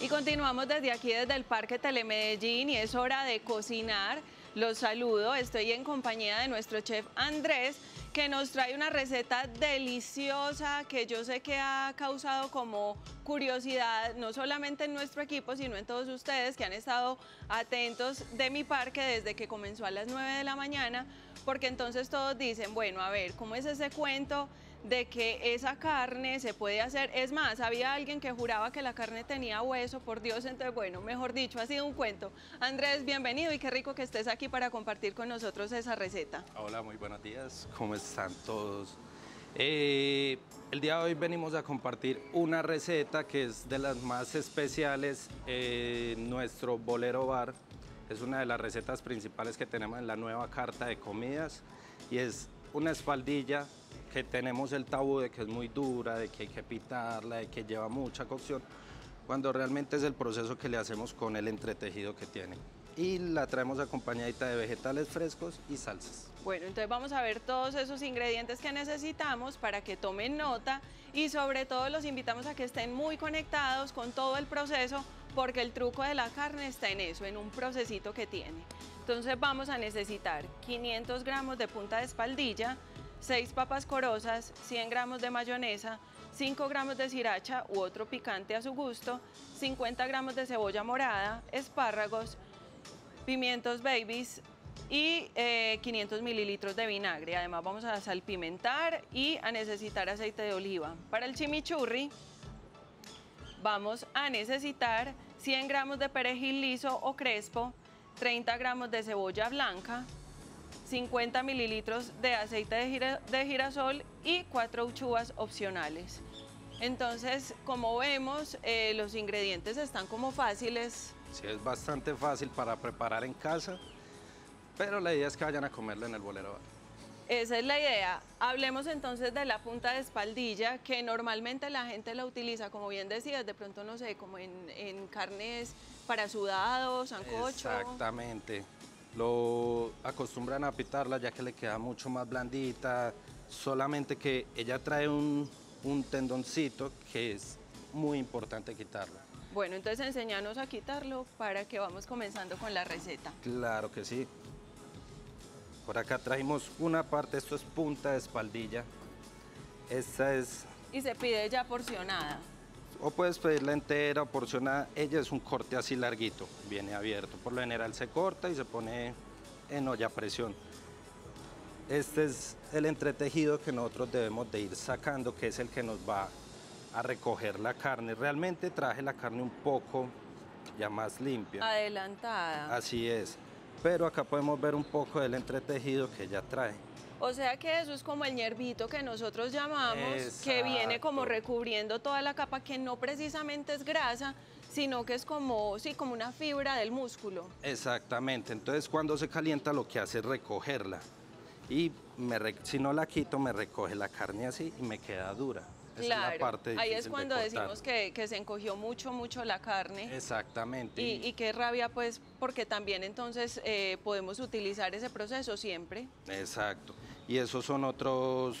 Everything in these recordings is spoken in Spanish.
Y continuamos desde aquí, desde el Parque Telemedellín y es hora de cocinar. Los saludo, estoy en compañía de nuestro chef Andrés que nos trae una receta deliciosa que yo sé que ha causado como curiosidad, no solamente en nuestro equipo, sino en todos ustedes que han estado atentos de mi parque desde que comenzó a las 9 de la mañana, porque entonces todos dicen, bueno, a ver, ¿cómo es ese cuento? De que esa carne se puede hacer. Es más, había alguien que juraba que la carne tenía hueso, por Dios, entonces bueno, mejor dicho, ha sido un cuento. Andrés, bienvenido y qué rico que estés aquí para compartir con nosotros esa receta. Hola, muy buenos días, ¿cómo están todos? Eh, el día de hoy venimos a compartir una receta que es de las más especiales en nuestro bolero bar. Es una de las recetas principales que tenemos en la nueva carta de comidas y es una espaldilla que tenemos el tabú de que es muy dura, de que hay que pitarla, de que lleva mucha cocción, cuando realmente es el proceso que le hacemos con el entretejido que tiene. Y la traemos acompañadita de vegetales frescos y salsas. Bueno, entonces vamos a ver todos esos ingredientes que necesitamos para que tomen nota y sobre todo los invitamos a que estén muy conectados con todo el proceso porque el truco de la carne está en eso, en un procesito que tiene. Entonces vamos a necesitar 500 gramos de punta de espaldilla, 6 papas corosas, 100 gramos de mayonesa, 5 gramos de sriracha u otro picante a su gusto, 50 gramos de cebolla morada, espárragos, pimientos babies y 500 eh, mililitros de vinagre. Además vamos a salpimentar y a necesitar aceite de oliva. Para el chimichurri vamos a necesitar 100 gramos de perejil liso o crespo, 30 gramos de cebolla blanca, 50 mililitros de aceite de, girasol y cuatro uchuvas opcionales. Entonces, como vemos, eh, los ingredientes están como fáciles. Sí, es bastante fácil para preparar en casa, pero la idea es que vayan a comerlo en el bolero. Esa es la idea. Hablemos entonces de la punta de espaldilla, que normalmente la gente la utiliza, como bien decías, de pronto, no sé, como en, en carnes para sudados, sancocho. Exactamente lo acostumbran a pitarla ya que le queda mucho más blandita, solamente que ella trae un, tendoncito que es muy importante quitarlo. Bueno, entonces enséñanos a quitarlo para que vamos comenzando con la receta. Claro que sí. Por acá trajimos una parte, esto es punta de espaldilla. Esta es... Y se pide ya porcionada o puedes pedirla entera o porcionada. Ella es un corte así larguito, viene abierto. Por lo general se corta y se pone en olla a presión. Este es el entretejido que nosotros debemos de ir sacando, que es el que nos va a recoger la carne. Realmente traje la carne un poco ya más limpia. Adelantada. Así es. Pero acá podemos ver un poco del entretejido que ella trae. O sea que eso es como el ñerbito que nosotros llamamos, que viene como recubriendo toda la capa, que no precisamente es grasa, sino que es como, sí, como una fibra del músculo. Exactamente, entonces cuando se calienta lo que hace es recogerla. Y si no la quito, me recoge la carne así y me queda dura. claro, ahí es cuando decimos que, se encogió mucho, mucho la carne. Exactamente. Y, qué rabia, pues, porque también entonces eh, podemos utilizar ese proceso siempre. Exacto. Y esos son otros,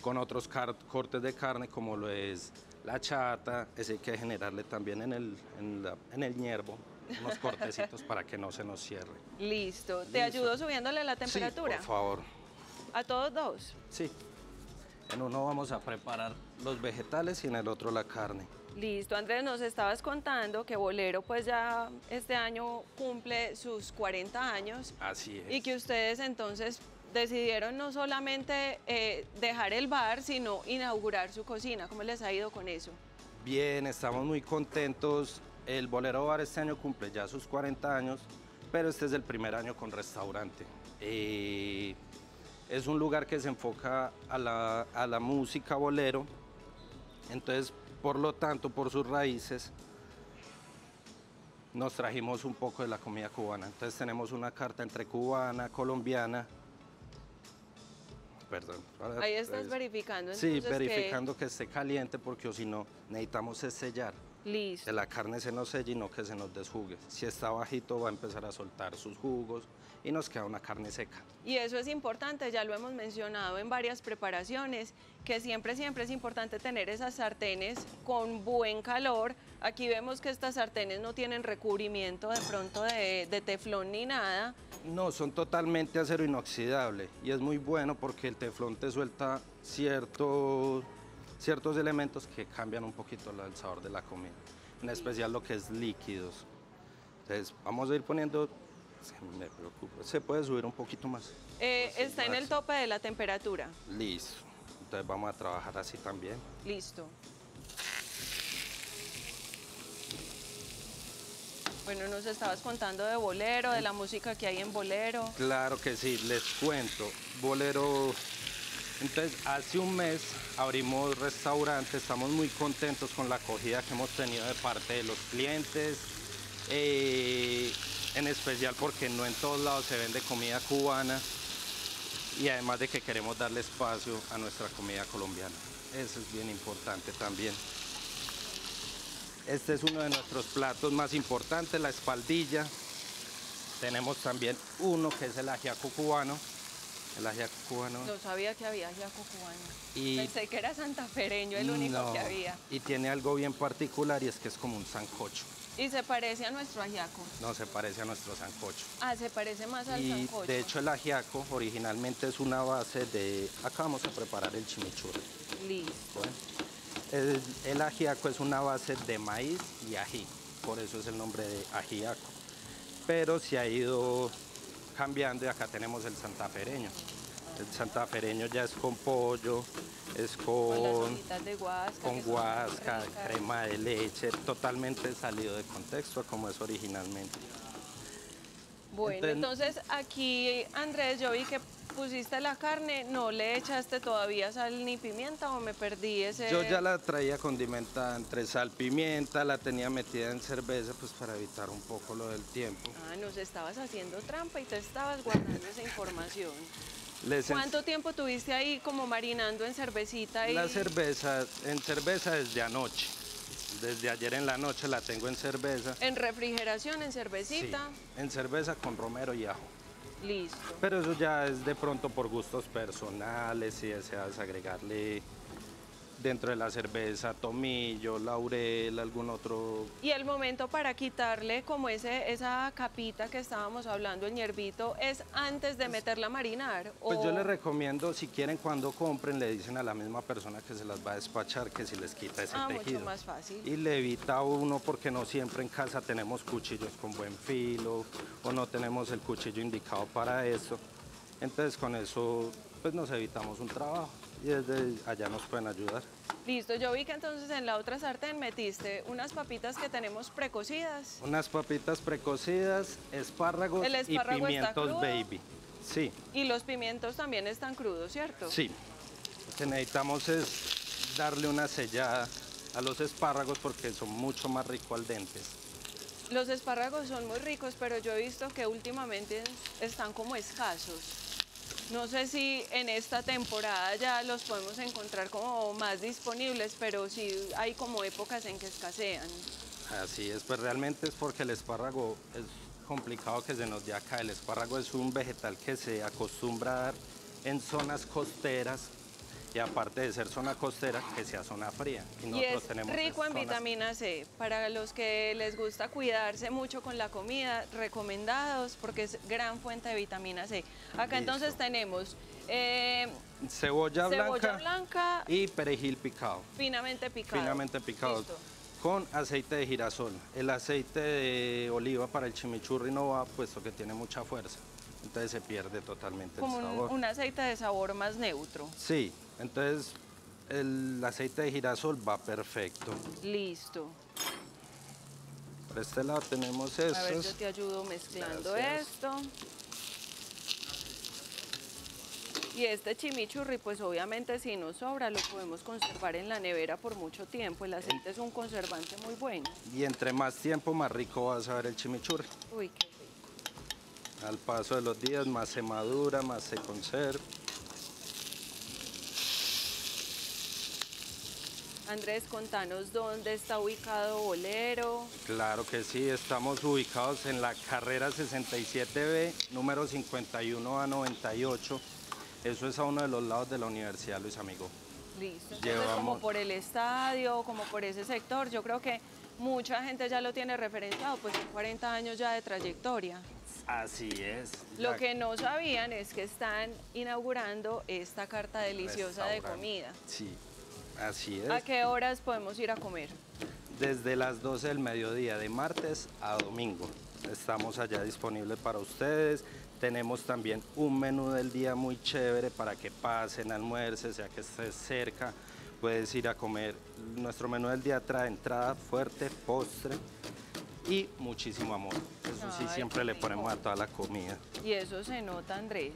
con otros cortes de carne, como lo es la chata, ese hay que generarle también en el, en, el hierbo unos cortecitos para que no se nos cierre. Listo. ¿Te ayudo subiéndole la temperatura? Sí, por favor. ¿A todos dos? Sí. En uno vamos a preparar los vegetales y en el otro la carne. Listo, Andrés, nos estabas contando que Bolero pues ya este año cumple sus 40 años. Así es. Y que ustedes entonces decidieron no solamente eh, dejar el bar, sino inaugurar su cocina. ¿Cómo les ha ido con eso? Bien, estamos muy contentos. El Bolero Bar este año cumple ya sus 40 años, pero este es el primer año con restaurante. Eh, es un lugar que se enfoca a la, a la música bolero, entonces, por lo tanto, por sus raíces, nos trajimos un poco de la comida cubana. Entonces tenemos una carta entre cubana, colombiana. Perdón. Ahí estás verificando. sí, verificando que... esté caliente porque si no necesitamos sellar. Listo. La carne se nos selle y no que se nos desjugue. Si está bajito va a empezar a soltar sus jugos y nos queda una carne seca. Y eso es importante, ya lo hemos mencionado en varias preparaciones, que siempre, siempre es importante tener esas sartenes con buen calor. Aquí vemos que estas sartenes no tienen recubrimiento de pronto de, de teflón ni nada. No, son totalmente acero inoxidable y es muy bueno porque el teflón te suelta ciertos, ciertos elementos que cambian un poquito el sabor de la comida, en especial lo que es líquidos. Entonces vamos a ir poniendo, se me preocupa, se puede subir un poquito más. Eh, está en el tope de la temperatura. Listo. Entonces vamos a trabajar así también. Listo. Bueno, nos estabas contando de bolero, de la música que hay en bolero. Claro que sí, les cuento. Bolero. Entonces, hace un mes abrimos restaurante, estamos muy contentos con la acogida que hemos tenido de parte de los clientes, eh, en especial porque no en todos lados se vende comida cubana y además de que queremos darle espacio a nuestra comida colombiana. Eso es bien importante también. Este es uno de nuestros platos más importantes, la espaldilla. Tenemos también uno que es el ajiaco cubano. El ajiaco cubano. No sabía que había ajiaco cubano. Y- Pensé que era santafereño el único No, que había. Y tiene algo bien particular y es que es como un sancocho. Y se parece a nuestro ajiaco. No se parece a nuestro sancocho. Ah, se parece más al Y sancocho. de hecho el ajiaco originalmente es una base de... Acá vamos a preparar el chimichurri. Listo. ¿bueno? El, el ajiaco es una base de maíz y ají, por eso es el nombre de ajiaco. Pero se ha ido cambiando y acá tenemos el santafereño. El santafereño ya es con pollo, es Con con, de guasca. con crema de leche, totalmente salido de contexto como es originalmente. Bueno, entonces aquí, Andrés, yo vi que pusiste la carne, no le echaste todavía sal ni pimienta o me perdí ese... Yo ya la traía condimentada entre sal, pimienta, la tenía metida en cerveza pues para evitar un poco lo del tiempo. Ah, nos estabas haciendo trampa y te estabas guardando esa información. Les en- ¿Cuánto tiempo tuviste ahí como marinando en cervecita? Y... La cerveza, en cerveza desde anoche. Desde ayer en la noche la tengo en cerveza. En refrigeración, en cervecita. Sí, en cerveza con romero y ajo. Listo. Pero eso ya es de pronto por gustos personales, si deseas agregarle dentro de la cerveza tomillo, laurel, algún otro. Y el momento para quitarle como ese, esa capita que estábamos hablando, el hierbito, es antes de meterla a marinar. Pues o- yo les recomiendo, si quieren cuando compren, le dicen a la misma persona que se las va a despachar que si les quita ese Ah, tejido. mucho más fácil. Y le evita uno porque no siempre en casa tenemos cuchillos con buen filo o no tenemos el cuchillo indicado para eso. Entonces con eso pues nos evitamos un trabajo y desde allá nos pueden ayudar. Listo, yo vi que entonces en la otra sartén metiste unas papitas que tenemos precocidas. Unas papitas precocidas, espárragos, ¿El y está pimientos crudo? baby. Sí, Y los pimientos también están crudos, ¿cierto? sí. Lo que necesitamos es darle una sellada a los espárragos porque son mucho más rico al dente. Los espárragos son muy ricos, pero yo he visto que últimamente están como escasos. No sé si en esta temporada ya los podemos encontrar como más disponibles, pero sí hay como épocas en que escasean. Así es, pues realmente es porque el espárrago es complicado que se nos dé acá. El espárrago es un vegetal que se acostumbra a dar en zonas costeras y aparte de ser zona costera, que sea zona fría. Y nosotros es tenemos rico en zonas- vitamina C. Para los que les gusta cuidarse mucho con la comida, recomendados porque es gran fuente de vitamina C. Acá Listo. entonces tenemos eh, Cebolla, cebolla blanca, y perejil picado. finamente picado. Finamente picado. Listo. Con aceite de girasol. El aceite de oliva para el chimichurri no va, puesto que tiene mucha fuerza. Entonces se pierde totalmente Como el un, sabor. un aceite de sabor más neutro. Sí, entonces el aceite de girasol va perfecto. Listo. Por este lado tenemos A ver, yo estos. te ayudo mezclando Gracias. esto. Y este chimichurri, pues obviamente si nos sobra, lo podemos conservar en la nevera por mucho tiempo. El aceite es un conservante muy bueno. Y entre más tiempo, más rico va a saber el chimichurri. Uy, qué rico. Al paso de los días, más se madura, más se conserva. Andrés, contanos dónde está ubicado Bolero. Claro que sí, estamos ubicados en la carrera 67B, número 51 a 98. Eso es a uno de los lados de la Universidad Luis Amigo. Listo. Entonces, como por el estadio, como por ese sector, yo creo que mucha gente ya lo tiene referenciado, pues 40 años ya de trayectoria. Así es. Lo que no sabían es que están inaugurando esta carta deliciosa de comida. Sí, así es. ¿A qué horas podemos ir a comer? Desde las 12 del mediodía, de martes a domingo. Estamos allá disponibles para ustedes. Tenemos también un menú del día muy chévere para que pasen, almuerces, sea que estés cerca. Puedes ir a comer. Nuestro menú del día trae entrada fuerte, postre y muchísimo amor. Eso sí, siempre le ponemos a toda la comida. Y eso se nota, Andrés.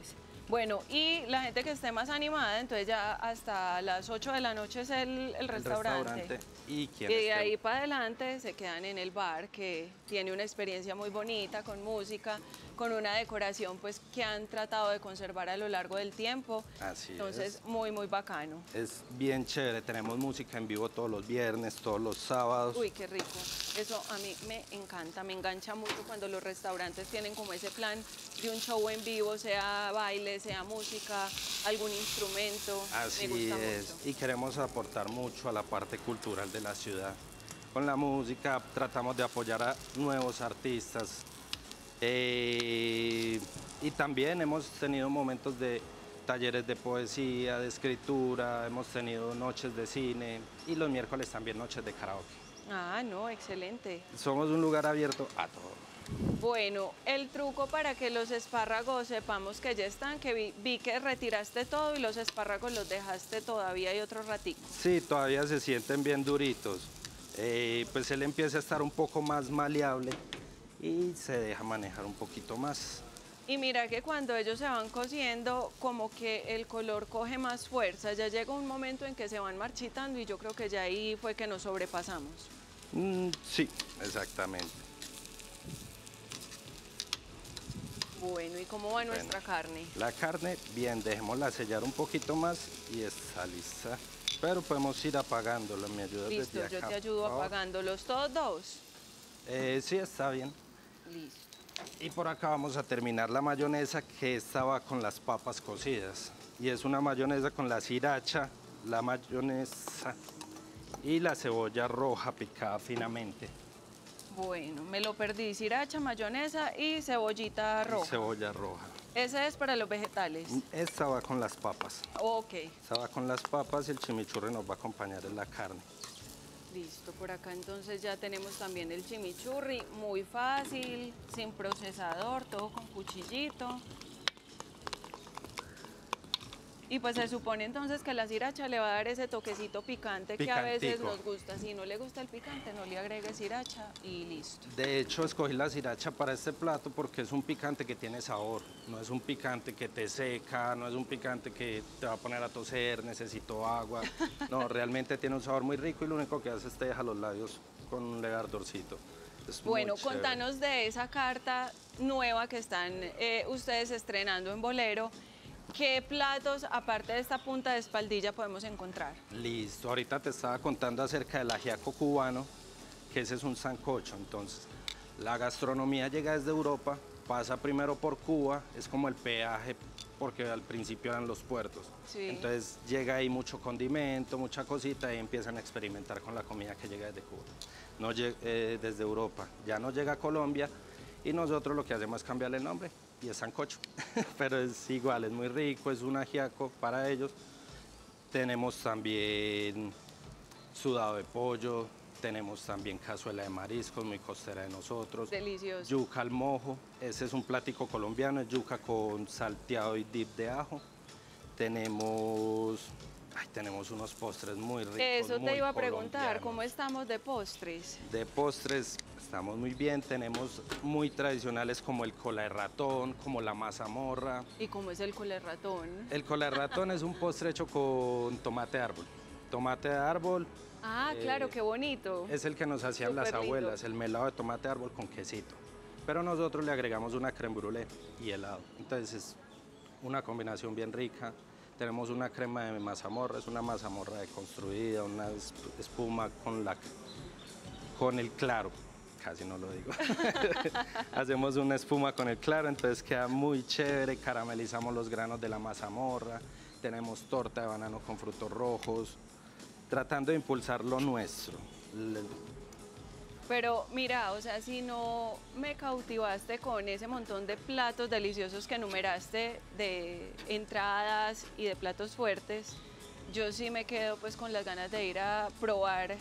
Bueno, y la gente que esté más animada, entonces ya hasta las 8 de la noche es el, restaurante. Y, y de ahí para adelante se quedan en el bar, que tiene una experiencia muy bonita, con música, con una decoración pues que han tratado de conservar a lo largo del tiempo. Así Entonces, muy, muy bacano. Es bien chévere, tenemos música en vivo todos los viernes, todos los sábados. Uy, qué rico. Eso a mí me encanta, me engancha mucho cuando los restaurantes tienen como ese plan de un show en vivo, sea baile, sea música, algún instrumento. Así es, y queremos aportar mucho a la parte cultural de la ciudad. Con la música tratamos de apoyar a nuevos artistas, eh, y también hemos tenido momentos de talleres de poesía, de escritura, hemos tenido noches de cine y los miércoles también noches de karaoke. Ah, no, excelente. Somos un lugar abierto a todo. Bueno, el truco para que los espárragos sepamos que ya están, que vi, que retiraste todo y los espárragos los dejaste todavía y otro ratito. Sí, todavía se sienten bien duritos. Eh, pues él empieza a estar un poco más maleable y se deja manejar un poquito más. Y mira que cuando ellos se van cociendo, como que el color coge más fuerza, ya llega un momento en que se van marchitando y yo creo que ya ahí fue que nos sobrepasamos. Mm, sí, exactamente. Bueno, ¿y cómo va nuestra carne? La carne, bien, dejémosla sellar un poquito más y está lista. Pero podemos ir apagándola, ¿me ayudas Listo, yo te ayudo apagándolos todos dos. Eh, sí, está bien. Listo. Y por acá vamos a terminar la mayonesa que estaba con las papas cocidas. Y es una mayonesa con la sriracha, la mayonesa y la cebolla roja picada finamente. Bueno, me lo perdí. Sriracha, mayonesa y cebollita roja. cebolla roja. ¿Ese es para los vegetales? Esta va con las papas. Ok. Esta va con las papas y el chimichurri nos va a acompañar en la carne. Listo, por acá entonces ya tenemos también el chimichurri, muy fácil, sin procesador, todo con cuchillito. Y pues se supone entonces que la sriracha le va a dar ese toquecito picante que a veces nos gusta. Si no le gusta el picante, no le agregue sriracha y listo. De hecho, escogí la sriracha para este plato porque es un picante que tiene sabor. No es un picante que te seca, no es un picante que te va a poner a toser, necesito agua. No, realmente tiene un sabor muy rico y lo único que hace es te deja los labios con un leve ardorcito. bueno, contanos de esa carta nueva que están eh, ustedes estrenando en Bolero ¿Qué platos, aparte de esta punta de espaldilla, podemos encontrar? Listo, ahorita te estaba contando acerca del ajiaco cubano, que ese es un sancocho. Entonces, la gastronomía llega desde Europa, pasa primero por Cuba, es como el peaje, porque al principio eran los puertos. Entonces llega ahí mucho condimento, mucha cosita y empiezan a experimentar con la comida que llega desde Cuba. No eh, desde Europa, ya no llega a Colombia y nosotros lo que hacemos es cambiarle el nombre y es sancocho, pero es igual, es muy rico, es un ajiaco para ellos. Tenemos también sudado de pollo, tenemos también cazuela de mariscos, muy costera de nosotros. Delicioso. Yuca al mojo, ese es un plático colombiano, es yuca con salteado y dip de ajo. Tenemos, tenemos unos postres muy ricos. Eso te iba a preguntar, ¿cómo estamos de postres? De postres, estamos muy bien, tenemos muy tradicionales como el cola de ratón, como la mazamorra. ¿Y cómo es el cola de ratón? El cola de ratón es un postre hecho con tomate de árbol. Tomate de árbol. Ah, claro, eh, qué bonito. Es el que nos hacían las abuelas, el melado de tomate de árbol con quesito. Pero nosotros le agregamos una creme brûlée y helado. Entonces es una combinación bien rica. Tenemos una crema de mazamorra, es una mazamorra deconstruida, una espuma con, la, con el claro, casi no lo digo. Hacemos una espuma con el claro, entonces queda muy chévere, caramelizamos los granos de la mazamorra, tenemos torta de banano con frutos rojos, tratando de impulsar lo nuestro. Pero mira, o sea, si no me cautivaste con ese montón de platos deliciosos que enumeraste de entradas y de platos fuertes, yo sí me quedo pues con las ganas de ir a probar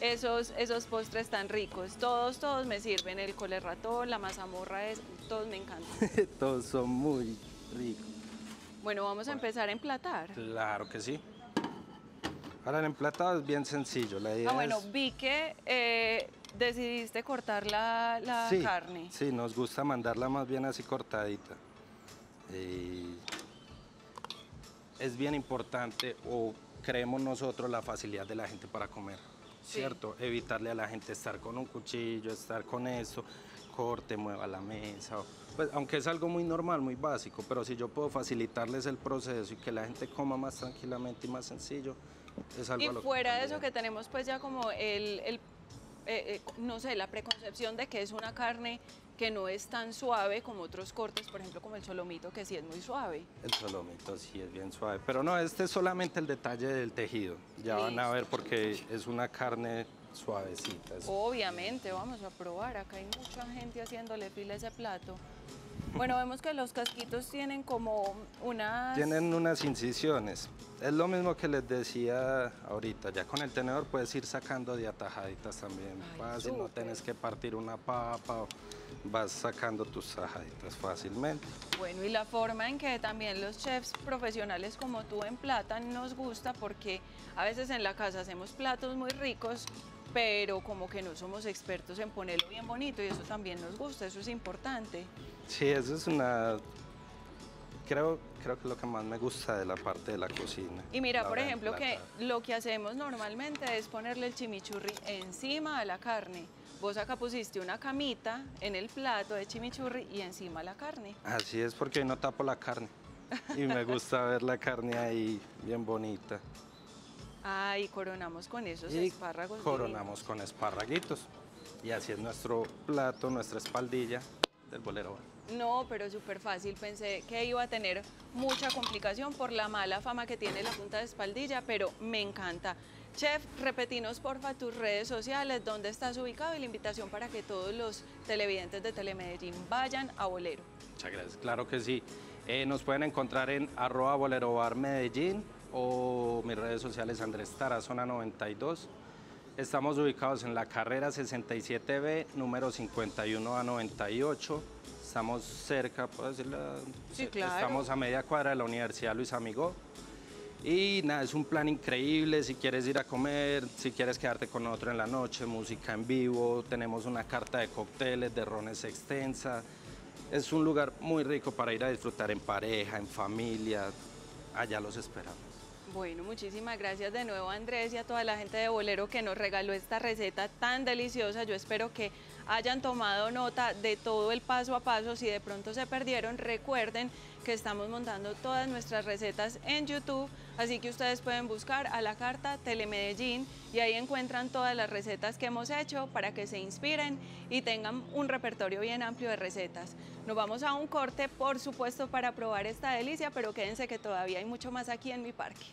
esos, esos postres tan ricos. Todos, todos me sirven, el colerratón, la mazamorra, es, todos me encantan. todos son muy ricos. Bueno, vamos a empezar a emplatar. Claro que sí. Ahora el emplatado es bien sencillo. La idea ah, bueno, vi que eh, decidiste cortar la, carne. Sí, nos gusta mandarla más bien así cortadita. es bien importante, o creemos nosotros, la facilidad de la gente para comer, ¿cierto? Evitarle a la gente estar con un cuchillo, estar con eso, corte, mueva la mesa. Pues, aunque es algo muy normal, muy básico, pero si yo puedo facilitarles el proceso y que la gente coma más tranquilamente y más sencillo, es algo Y fuera de eso que tenemos pues ya como el eh, eh, no sé, la preconcepción de que es una carne que no es tan suave como otros cortes, por ejemplo, como el solomito, que sí es muy suave. El solomito sí es bien suave, pero no, este es solamente el detalle del tejido. Ya van a ver porque es una carne suavecita. Obviamente, vamos a probar. Acá hay mucha gente haciéndole fila a ese plato. Bueno, vemos que los casquitos tienen como unas... Tienen unas incisiones. Es lo mismo que les decía ahorita. Ya con el tenedor puedes ir sacando de atajaditas también. Fácil, no tienes que partir una papa. Vas sacando tus tajaditas fácilmente. Bueno, y la forma en que también los chefs profesionales como tú en plata nos gusta porque a veces en la casa hacemos platos muy ricos pero como que no somos expertos en ponerlo bien bonito y eso también nos gusta, eso es importante. Sí, eso es una... Creo, creo que lo que más me gusta de la parte de la cocina. Y mira, por ejemplo, que lo que hacemos normalmente es ponerle el chimichurri encima a la carne. Vos acá pusiste una camita en el plato de chimichurri y encima la carne. Así es porque no tapo la carne y me gusta ver la carne ahí bien bonita. Ah, y coronamos con esos espárragos. Coronamos con esparraguitos. Y así es nuestro plato, nuestra espaldilla del bolero. No, pero súper fácil. Pensé que iba a tener mucha complicación por la mala fama que tiene la punta de espaldilla, pero me encanta. Chef, repetinos porfa tus redes sociales, dónde estás ubicado y la invitación para que todos los televidentes de Telemedellín vayan a Bolero. Muchas gracias, claro que sí. Eh, nos pueden encontrar en arroba bolero bar o mis redes sociales Andrés Tarazona 92. Estamos ubicados en la carrera 67B, número 51 a 98. Estamos cerca, puedo decirlo. Sí, claro. Estamos a media cuadra de la Universidad Luis Amigo. Y nada, es un plan increíble, si quieres ir a comer, si quieres quedarte con otro en la noche, música en vivo, tenemos una carta de cócteles, de rones extensa. Es un lugar muy rico para ir a disfrutar en pareja, en familia, allá los esperamos. Bueno, muchísimas gracias de nuevo Andrés y a toda la gente de Bolero que nos regaló esta receta tan deliciosa. Yo espero que hayan tomado nota de todo el paso a paso. Si de pronto se perdieron, recuerden que estamos montando todas nuestras recetas en YouTube, así que ustedes pueden buscar a la carta Telemedellín y ahí encuentran todas las recetas que hemos hecho para que se inspiren y tengan un repertorio bien amplio de recetas. Nos vamos a un corte, por supuesto, para probar esta delicia, pero quédense que todavía hay mucho más aquí en mi parque.